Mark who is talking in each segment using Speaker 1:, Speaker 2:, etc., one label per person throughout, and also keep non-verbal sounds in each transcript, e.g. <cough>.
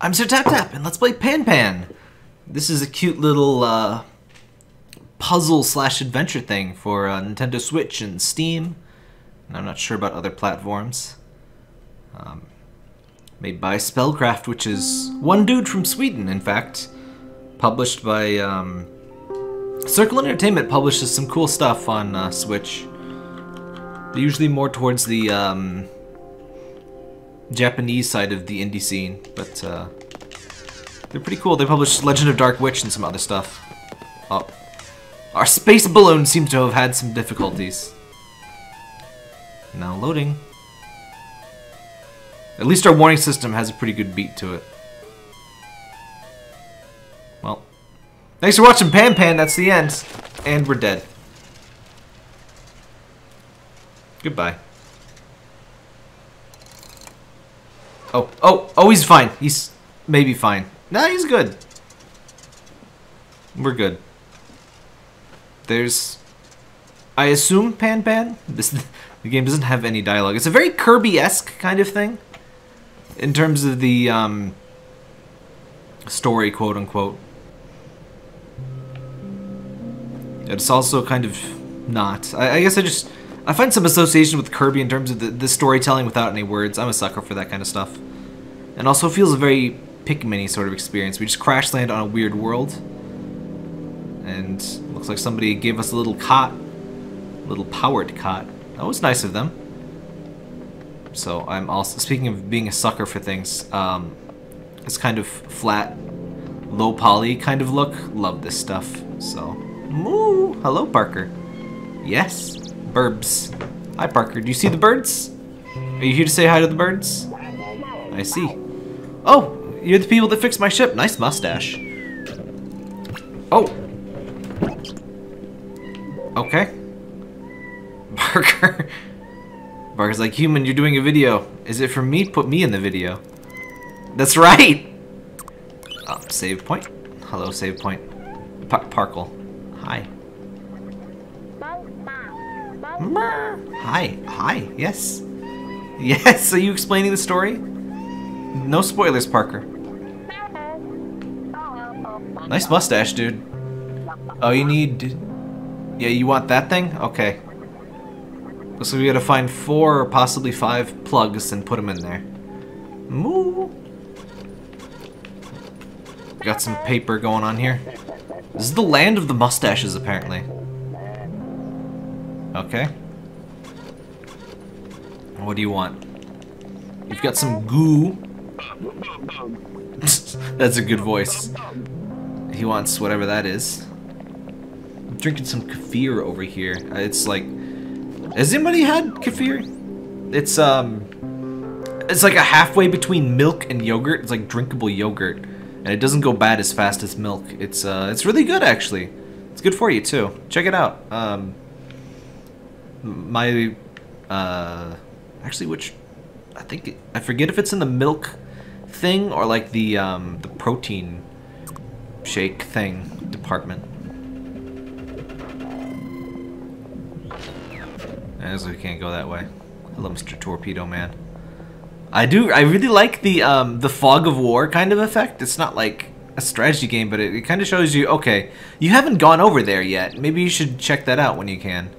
Speaker 1: I'm Sir Tap Tap, and let's play Pan Pan. This is a cute little uh, puzzle slash adventure thing for uh, Nintendo Switch and Steam. And I'm not sure about other platforms. Um, made by Spelkraft, which is one dude from Sweden, in fact. Published by um, Circle Entertainment publishes some cool stuff on uh, Switch. They're usually more towards the um, Japanese side of the indie scene, but uh, they're pretty cool. They published Legend of Dark Witch and some other stuff. Oh. Our space balloon seems to have had some difficulties. Now loading. At least our warning system has a pretty good beat to it. Well, thanks for watching Pan Pan. That's the end. And we're dead. Goodbye. Oh, oh, oh, he's fine. He's maybe fine. Nah, he's good. We're good. There's... I assume Pan Pan? This, <laughs> the game doesn't have any dialogue. It's a very Kirby-esque kind of thing. In terms of the, um... Story, quote-unquote. It's also kind of not. I, I guess I just... I find some association with Kirby in terms of the, the storytelling without any words. I'm a sucker for that kind of stuff. And also feels a very Pikmin sort of experience. We just crash land on a weird world. And looks like somebody gave us a little cot. A little powered cot. That was nice of them. So I'm also, speaking of being a sucker for things, um, this kind of flat, low poly kind of look. Love this stuff. So, moo! Hello, Parker. Yes, burbs. Hi, Parker. Do you see the birds? Are you here to say hi to the birds? I see. Oh, you're the people that fixed my ship. Nice mustache. Oh. Okay. <laughs> Parker. Parker's like, human, you're doing a video. Is it for me? Put me in the video. That's right! Oh, save point. Hello, save point. Pa Parkle. Hi. Hi. Hi. Yes. Yes, are you explaining the story? No spoilers, Parker. Nice mustache, dude. Oh, you need... Yeah, you want that thing? Okay. So we gotta find four or possibly five plugs and put them in there. Moo! Got some paper going on here. This is the land of the mustaches, apparently. Okay. What do you want? You've got some goo. <laughs> That's a good voice. He wants whatever that is. I'm drinking some kefir over here. Uh, It's like... Has anybody had kefir? It's, um... It's like a halfway between milk and yogurt. It's like drinkable yogurt. And it doesn't go bad as fast as milk. It's, uh, it's really good, actually. It's good for you, too. Check it out. Um... My... Uh... Actually, which... I think... I forget if it's in the milk thing or like the, um, the protein shake thing department. As we can't go that way. Hello, Mr. Torpedo Man. I do. I really like the um, the fog of war kind of effect. It's not like a strategy game, but it, it kind of shows you. Okay, you haven't gone over there yet. Maybe you should check that out when you can.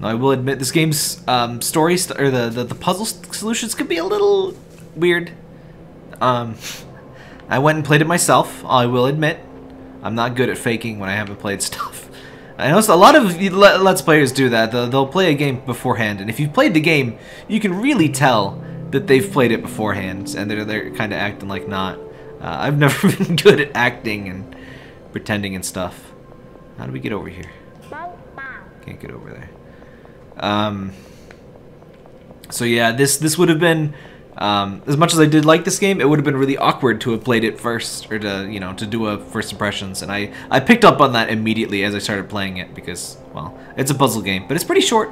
Speaker 1: Now, I will admit this game's um, story st or the, the the puzzle solutions could be a little weird. Um, <laughs> I went and played it myself. I will admit, I'm not good at faking when I haven't played <laughs> stuff. I know a lot of Let's Players do that. They'll, play a game beforehand, and if you've played the game, you can really tell that they've played it beforehand, and they're, they're kind of acting like not. Uh, I've <laughs> never been good at acting and pretending and stuff. How do we get over here? Can't get over there. Um, so yeah, this this would have been um, as much as I did like this game, it would have been really awkward to have played it first, or to you know to do a first impressions. And I I picked up on that immediately as I started playing it because well, it's a puzzle game, but it's pretty short,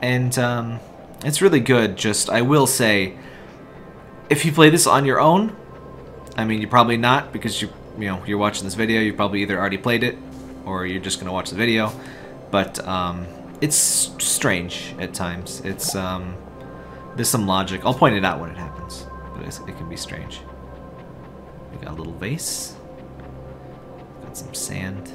Speaker 1: and um, it's really good. Just I will say, if you play this on your own, I mean you're probably not because you you know you're watching this video. You probably either already played it, or you're just gonna watch the video. But um, it's strange at times. It's um, there's some logic. I'll point it out when it happens, but it can be strange. We got a little vase. Got some sand.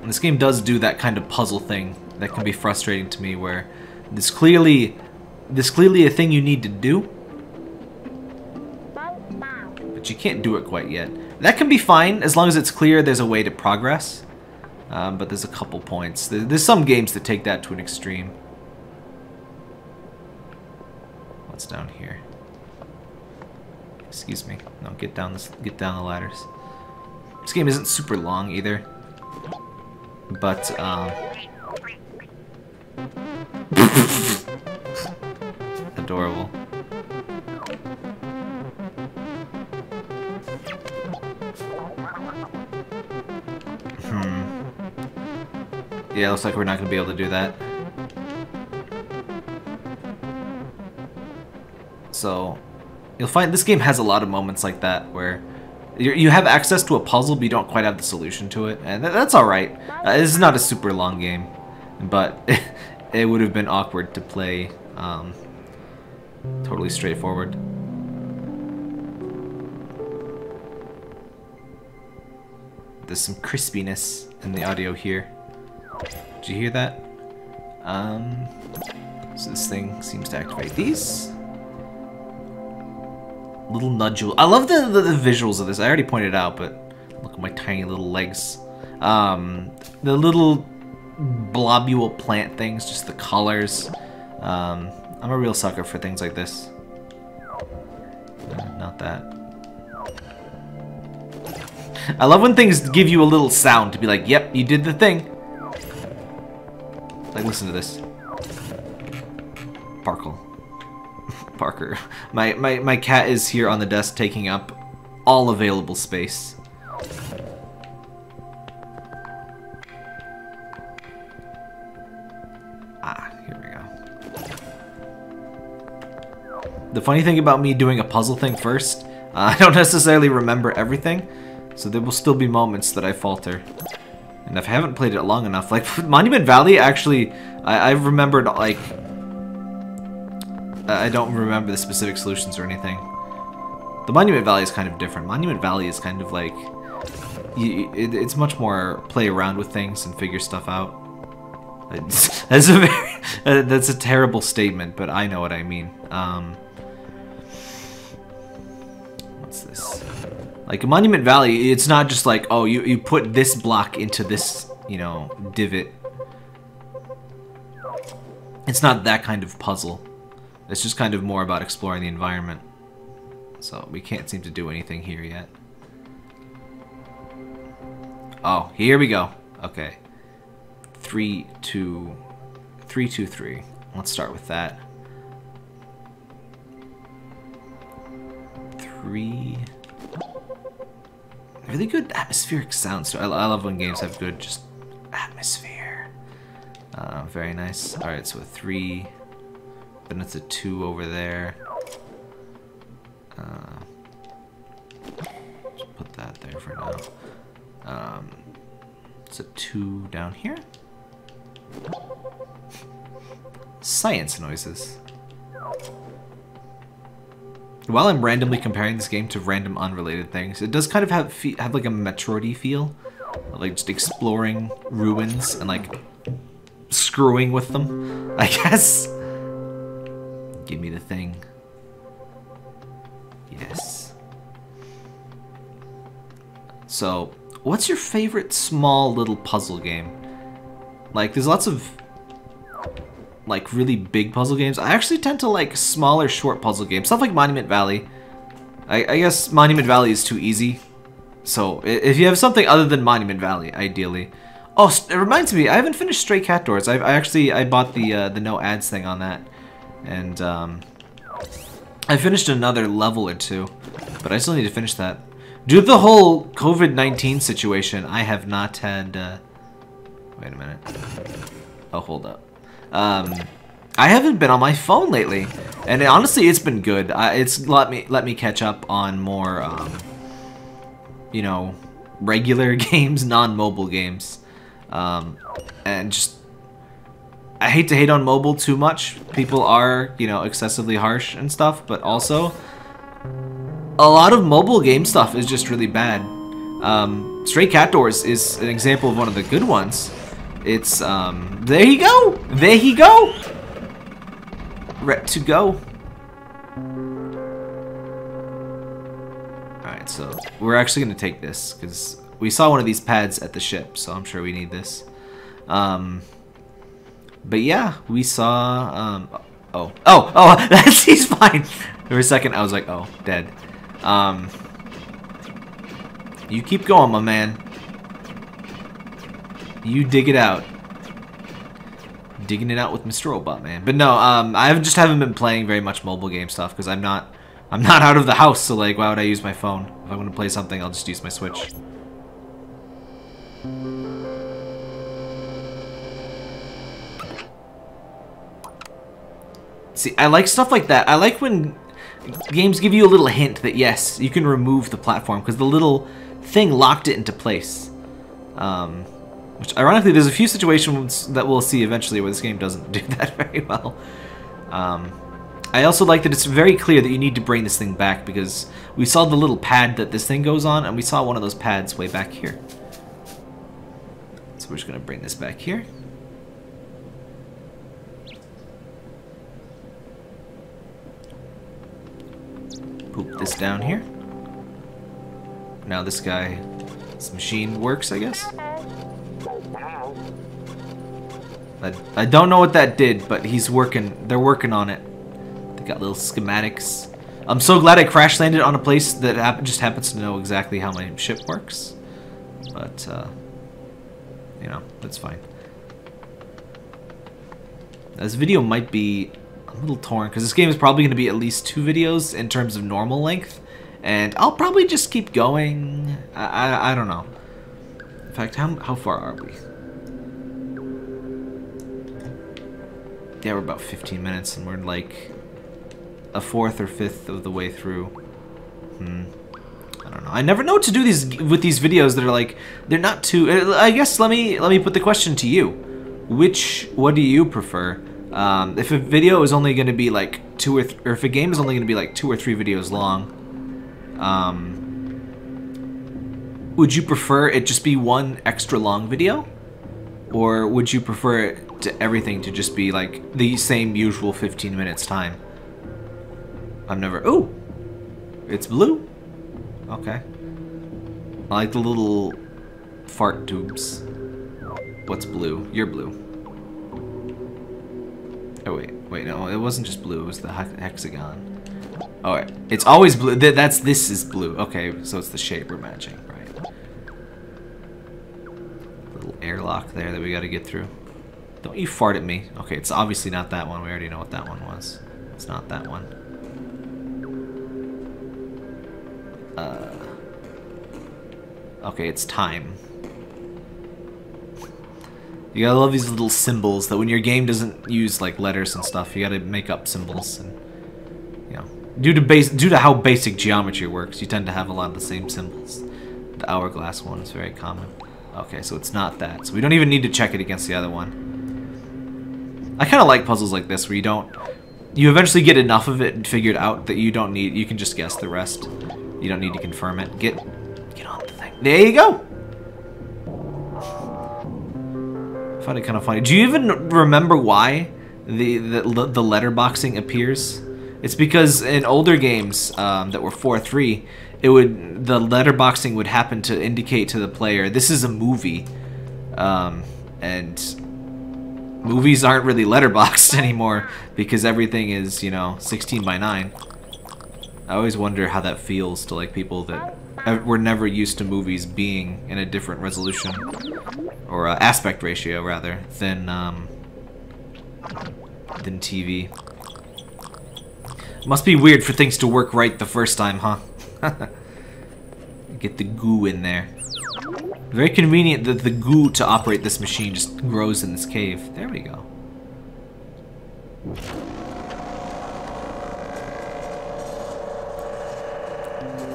Speaker 1: And this game does do that kind of puzzle thing that can be frustrating to me where this clearly this clearly a thing you need to do but you can't do it quite yet. That can be fine as long as it's clear there's a way to progress. Um, but there's a couple points. There's some games that take that to an extreme. What's down here? Excuse me. No, get down this. Get down the ladders. This game isn't super long either. But, um... <laughs> Adorable. Yeah, looks like we're not going to be able to do that. So, you'll find this game has a lot of moments like that where you have access to a puzzle, but you don't quite have the solution to it, and that's all right. Uh, this is not a super long game, but <laughs> it would have been awkward to play um, totally straightforward. There's some crispiness in the audio here. Did you hear that? Um, so this thing seems to activate these little nodule. I love the, the, the, visuals of this. I already pointed out, but look at my tiny little legs. Um, the little blobule plant things, just the colors. Um, I'm a real sucker for things like this. Uh, not that. I love when things give you a little sound to be like, yep, you did the thing. Listen to this. Sparkle. <laughs> Parker. My, my, my cat is here on the desk taking up all available space. Ah, here we go. The funny thing about me doing a puzzle thing first, uh, <laughs> I don't necessarily remember everything, so there will still be moments that I falter. And if I haven't played it long enough, like <laughs> Monument Valley, actually, I, I remembered like I don't remember the specific solutions or anything. The Monument Valley is kind of different. Monument Valley is kind of like... You, it, it's much more play around with things and figure stuff out. <laughs> that's a very, <laughs> uh, that's a terrible statement, but I know what I mean. Um, what's this? Like Monument Valley, it's not just like, oh, you, you put this block into this, you know, divot. It's not that kind of puzzle. It's just kind of more about exploring the environment. So we can't seem to do anything here yet. Oh, here we go. Okay. Three, two, three, two, three. Let's start with that. Three. Really good atmospheric sounds. I, I love when games have good just atmosphere. Uh, very nice. All right, so a three. Then it's a 2 over there. Uh, just put that there for now. Um, it's a 2 down here. Science noises. While I'm randomly comparing this game to random unrelated things, it does kind of have have like a Metroidy feel, like just exploring ruins and like screwing with them, <laughs> I guess. Give me the thing. Yes. So, what's your favorite small little puzzle game? Like, there's lots of like really big puzzle games. I actually tend to like smaller, short puzzle games. Stuff like Monument Valley. I, I guess Monument Valley is too easy. So, if you have something other than Monument Valley, ideally. Oh, it reminds me, I haven't finished Stray Cat Doors. I, I actually I bought the uh, the no ads thing on that. And um, I finished another level or two, but I still need to finish that. Due to the whole COVID-19 situation, I have not had... Uh, wait a minute. Oh, hold up. Um, I haven't been on my phone lately, and it, honestly, it's been good. it's let me let me catch up on more, um, you know, regular <laughs> games, non-mobile games. Um, and just, I hate to hate on mobile too much. People are, you know, excessively harsh and stuff, but also, a lot of mobile game stuff is just really bad. Um, Stray Cat Doors is an example of one of the good ones. It's, um, there you go! There he go! Ret to go. Alright, so we're actually going to take this, because we saw one of these pads at the ship, so I'm sure we need this. Um, but yeah, we saw, um, oh, oh, <laughs> oh, that's, he's fine. For a second, I was like, oh, dead. Um, you keep going, my man. You dig it out. Digging it out with Mr. Robot Man. But no, um, I just haven't been playing very much mobile game stuff because I'm not, I'm not out of the house. So like, why would I use my phone? If I want to play something, I'll just use my Switch. See, I like stuff like that. I like when games give you a little hint that yes, you can remove the platform because the little thing locked it into place. Um, which, ironically, there's a few situations that we'll see eventually where this game doesn't <laughs> do that very well. Um, I also like that it's very clear that you need to bring this thing back because we saw the little pad that this thing goes on, and we saw one of those pads way back here. So we're just going to bring this back here. poop this down here. Now this guy, this machine works, I guess. I, I don't know what that did, but he's working, they're working on it. They got little schematics. I'm so glad I crash landed on a place that hap just happens to know exactly how my ship works. But, uh, you know, that's fine. This video might be a little torn because this game is probably going to be at least two videos in terms of normal length. And I'll probably just keep going. I, I, I don't know. In fact, how, how far are we? Yeah, we're about 15 minutes and we're like a fourth or fifth of the way through. Hmm. I don't know. I never know what to do these with these videos that are like they're not too. I guess let me let me put the question to you. Which what do you prefer? Um, if a video is only going to be like two or, or if a game is only going to be like two or three videos long, um, would you prefer it just be one extra long video? Or would you prefer it to everything to just be like the same usual 15 minutes time? I've never... Oh! It's blue. Okay. I like the little fart tubes. What's blue? You're blue. Oh, wait. Wait, no. It wasn't just blue. It was the hexagon. Oh, it's always blue. That's This is blue. Okay, so it's the shape we're matching. Right. Little airlock there that we gotta get through. Don't you fart at me. Okay, it's obviously not that one. We already know what that one was. It's not that one. Uh... Okay, it's time. You gotta love these little symbols that when your game doesn't use like letters and stuff, you gotta make up symbols and you know due to base due to how basic geometry works, you tend to have a lot of the same symbols. The hourglass one is very common. Okay, so it's not that. So we don't even need to check it against the other one. I kind of like puzzles like this where you don't you eventually get enough of it figured out that you don't need you can just guess the rest. You don't need to confirm it. Get get on the thing. There you go. find it kind of funny. Do you even remember why the the, the letterboxing appears? It's because in older games um, that were 4-3, it would the letterboxing would happen to indicate to the player this is a movie, um, and movies aren't really letterboxed <laughs> anymore because everything is you know 16 by 9. I always wonder how that feels to like people that were never used to movies being in a different resolution or uh, aspect ratio rather than um, than TV. Must be weird for things to work right the first time, huh? <laughs> Get the goo in there. Very convenient that the goo to operate this machine just grows in this cave. There we go.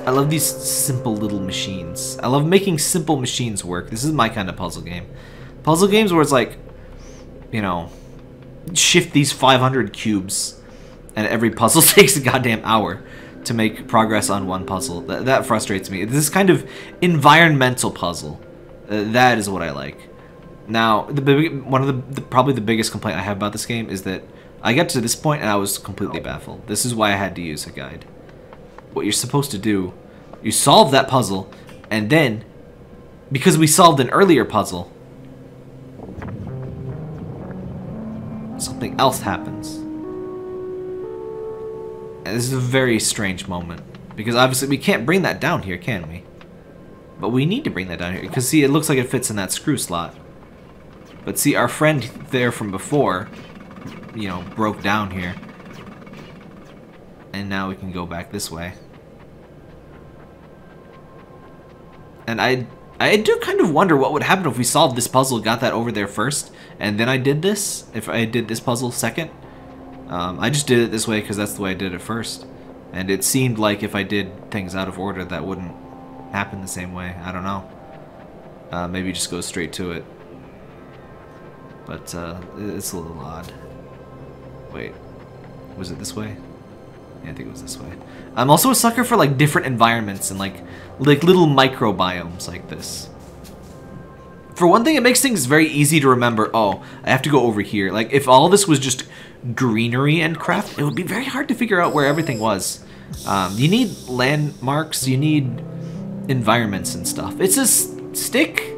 Speaker 1: I love these simple little machines. I love making simple machines work. This is my kind of puzzle game. Puzzle games where it's like, you know, shift these 500 cubes and every puzzle <laughs> takes a goddamn hour to make progress on one puzzle. That, that frustrates me. This kind of environmental puzzle. Uh, that is what I like. Now, the big, one of the, the, probably the biggest complaint I have about this game is that I got to this point and I was completely baffled. This is why I had to use a guide. What you're supposed to do, you solve that puzzle, and then, because we solved an earlier puzzle, something else happens. And this is a very strange moment. Because obviously we can't bring that down here, can we? But we need to bring that down here. Because see, it looks like it fits in that screw slot. But see, our friend there from before, you know, broke down here. And now we can go back this way. And I I do kind of wonder what would happen if we solved this puzzle, got that over there first, and then I did this, if I did this puzzle second. Um, I just did it this way because that's the way I did it first. And it seemed like if I did things out of order, that wouldn't happen the same way. I don't know. Uh, maybe just go straight to it. But uh, it's a little odd. Wait, was it this way? Yeah, I think it was this way. I'm also a sucker for like different environments and like like little microbiomes like this. For one thing, it makes things very easy to remember. Oh, I have to go over here. Like if all this was just greenery and craft, it would be very hard to figure out where everything was. Um, you need landmarks. You need environments and stuff. It's a stick.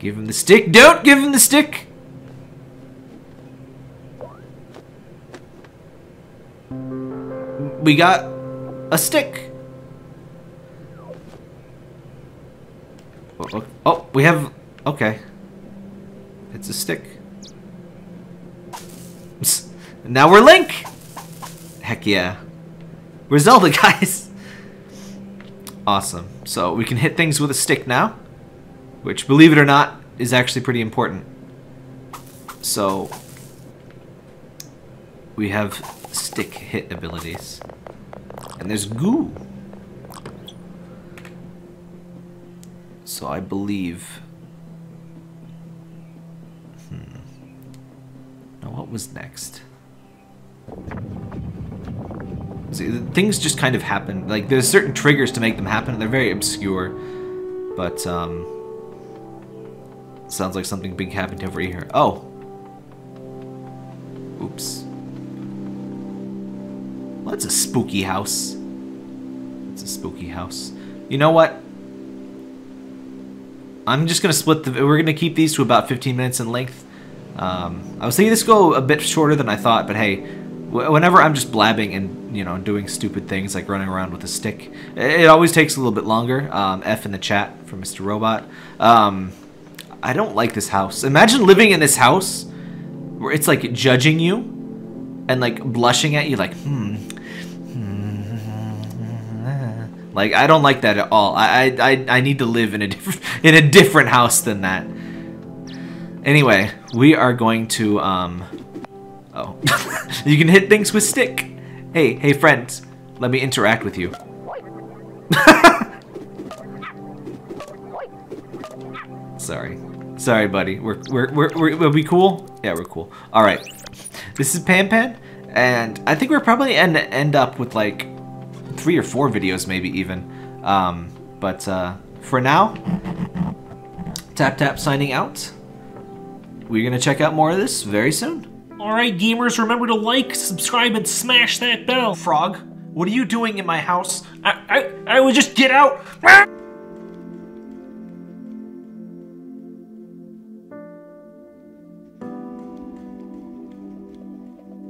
Speaker 1: Give him the stick. Don't give him the stick. we got a stick. Oh, oh, oh, we have... Okay. It's a stick. <laughs> Now we're Link! Heck yeah. We're Zelda, <laughs> guys! Awesome. So we can hit things with a stick now. Which, believe it or not, is actually pretty important. So... We have stick hit abilities. And there's goo. So I believe... Hmm. Now what was next? See, things just kind of happen. Like, there's certain triggers to make them happen, they're very obscure. But, um... Sounds like something big happened over here. Oh! Oops. Well, that's a spooky house. It's a spooky house. You know what? I'm just gonna split the. We're gonna keep these to about 15 minutes in length. Um, I was thinking this go a bit shorter than I thought, but hey, whenever I'm just blabbing and you know doing stupid things like running around with a stick, it always takes a little bit longer. Um, F in the chat from Mr. Robot. Um, I don't like this house. Imagine living in this house where it's like judging you and like blushing at you, like hmm, like I don't like that at all. I I I need to live in a different <laughs> in a different house than that. Anyway, we are going to um Oh. <laughs> you can hit things with stick. Hey, hey friends, let me interact with you. <laughs> Sorry. Sorry, buddy. We're, we're, we're, we're, are we cool? Yeah, we're cool. All right. This is Pan Pan, and I think we're probably end, end up with like three or four videos maybe even. Um, but uh, for now, Tap Tap signing out. We're going to check out more of this very soon.
Speaker 2: Alright gamers, remember to like, subscribe, and smash that bell.
Speaker 1: Frog, what are you doing in my house?
Speaker 2: I, I, I would just get out.